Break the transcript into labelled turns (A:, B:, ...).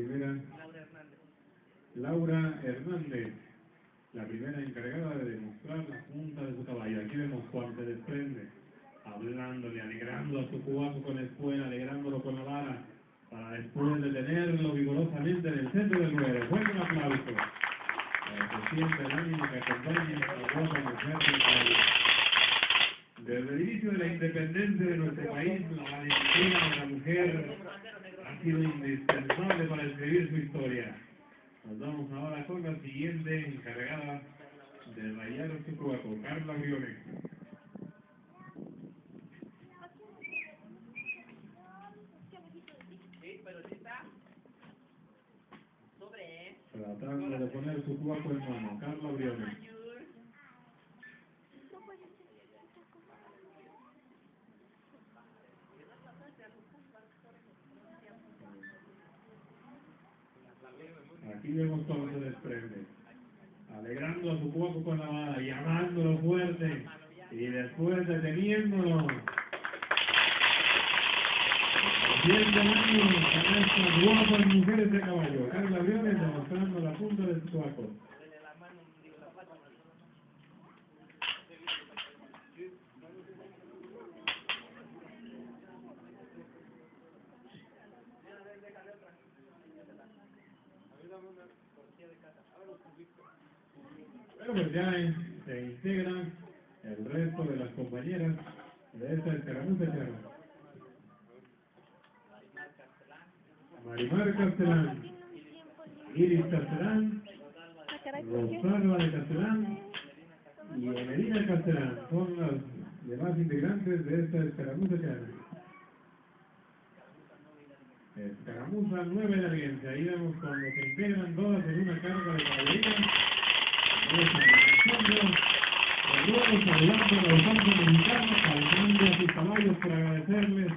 A: primera Laura Hernández, la primera encargada de demostrar la punta de su caballo. Aquí vemos cuando se desprende, hablándole, alegrando a su cubazo con espuela, alegrándolo con la vara, para después de tenerlo vigorosamente en el centro del ruedo. Fuerte un aplauso para que sienta el ánimo que acompañe a la mujer del país. Desde el inicio de la independencia de nuestro país, la valentía de la mujer ha sido indispensable para escribir su historia. Nos vamos ahora con la siguiente encargada de rayar su cuerpo, Carla Briones. Tratando de poner su cuerpo en mano, Carla Briones. Aquí vemos cómo se desprende. Alegrando a su cuerpo con la vara, llamándolo fuerte y después deteniéndolo. Haciendo ánimo con estas guapas mujeres de caballo. Carla Briones demostrando la punta de su arco. Bueno, pues ya se integran el resto de las compañeras de esta escaramuza charla. Marimar Castellán, Iris Castellán, Rosalba de Castellán y Emelina Castellán son las demás integrantes de esta escaramuza charla. Escaramuza 9 de Alianza, ahí vemos cuando se integran todas en una carga de caballería. Luego saludando a los bancos mexicanos, calmando a sus caballos para agradecerles